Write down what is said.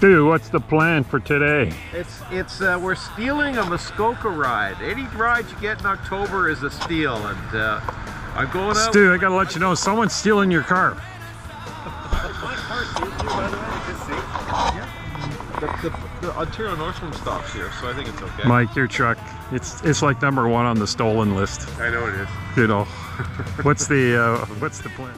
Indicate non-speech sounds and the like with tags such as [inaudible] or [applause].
Stu, what's the plan for today? It's it's uh, we're stealing a Muskoka ride. Any ride you get in October is a steal, and uh, I'm going out. Stu, I gotta let you know, someone's stealing your car. The, the, the Ontario Northland stops here, so I think it's okay. Mike, your truck, it's it's like number one on the stolen list. I know it is. You know, [laughs] what's the uh, what's the plan?